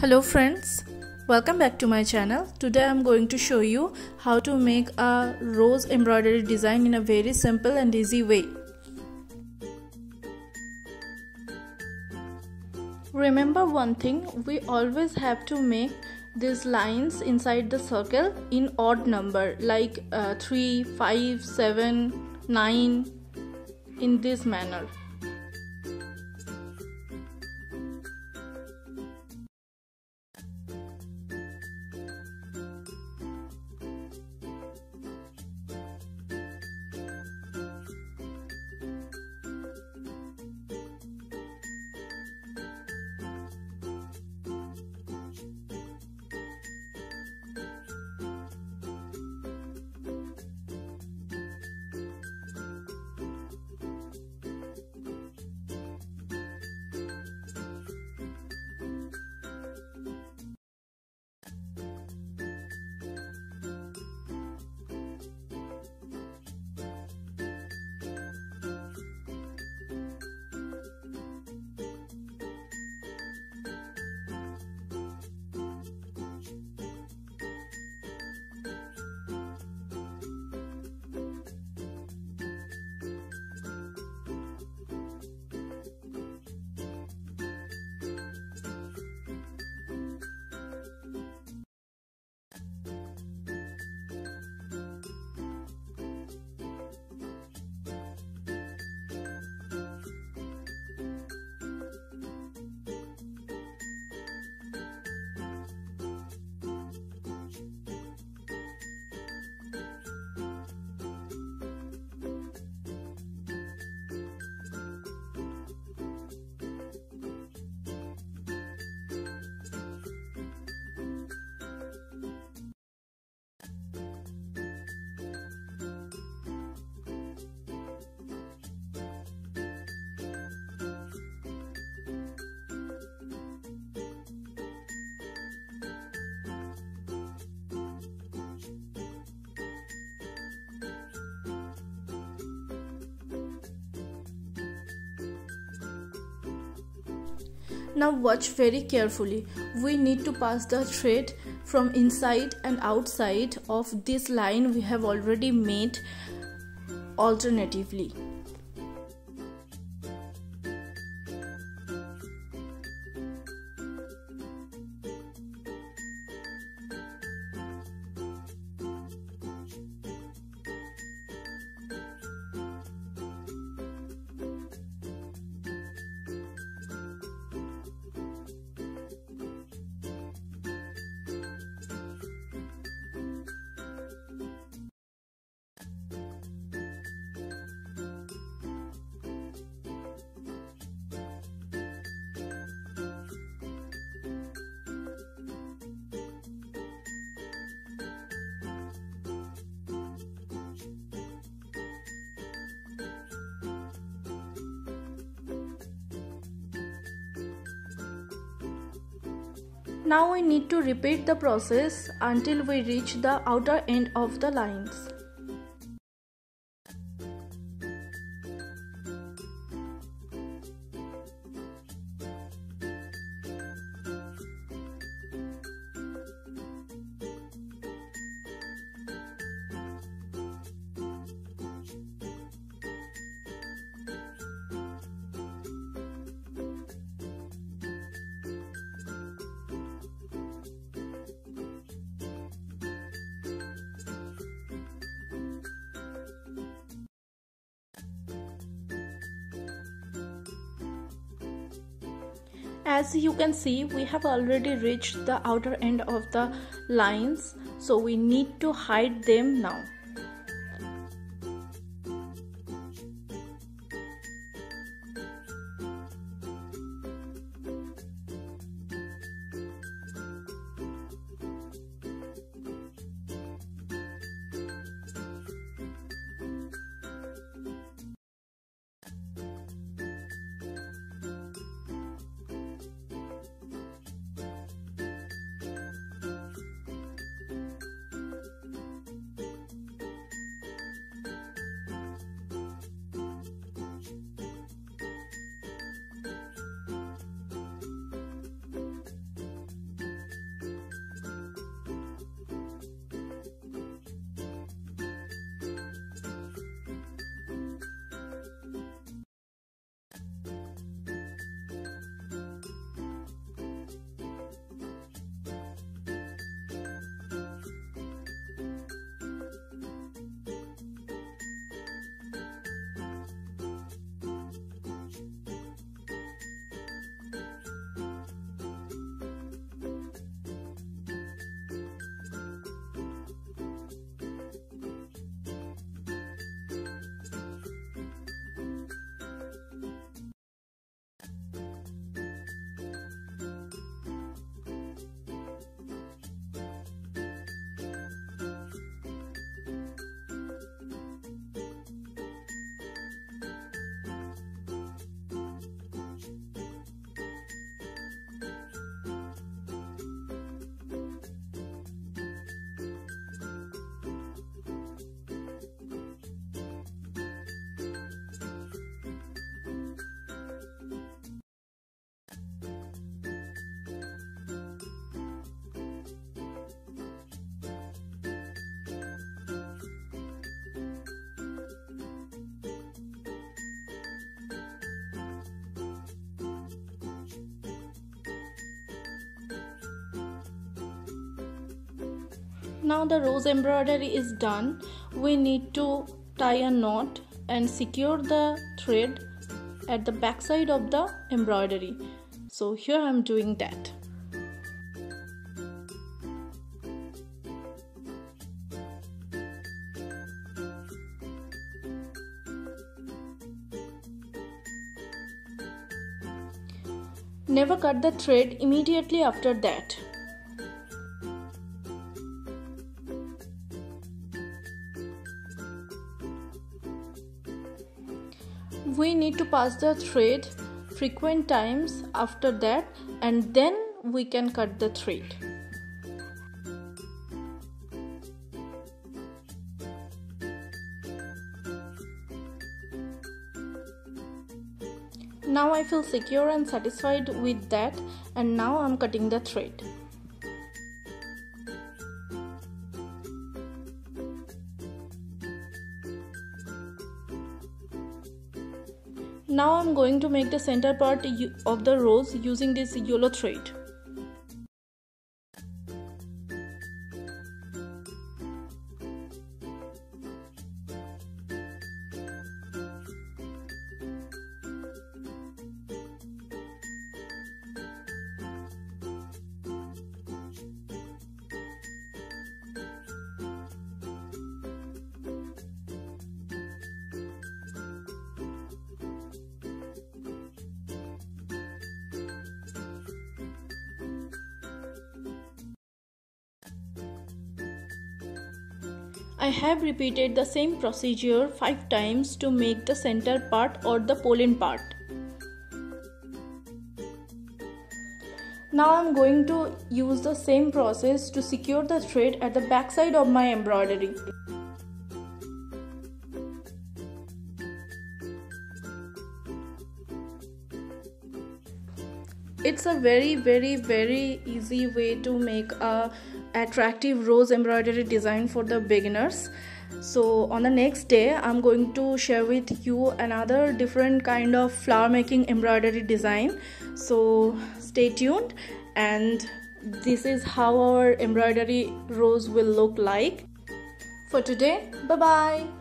Hello friends, welcome back to my channel. Today I am going to show you how to make a rose embroidery design in a very simple and easy way. Remember one thing, we always have to make these lines inside the circle in odd number like uh, 3, 5, 7, 9 in this manner. Now watch very carefully. We need to pass the thread from inside and outside of this line we have already made alternatively. Now we need to repeat the process until we reach the outer end of the lines. As you can see we have already reached the outer end of the lines so we need to hide them now now the rose embroidery is done. We need to tie a knot and secure the thread at the back side of the embroidery. So here i'm doing that. Never cut the thread immediately after that. We need to pass the thread frequent times after that and then we can cut the thread. Now I feel secure and satisfied with that and now I'm cutting the thread. Now I'm going to make the center part of the rose using this yellow thread. I have repeated the same procedure 5 times to make the center part or the pollen part. Now I am going to use the same process to secure the thread at the back side of my embroidery. It's a very very very easy way to make a attractive rose embroidery design for the beginners. So on the next day i'm going to share with you another different kind of flower making embroidery design. So stay tuned and this is how our embroidery rose will look like. For today bye bye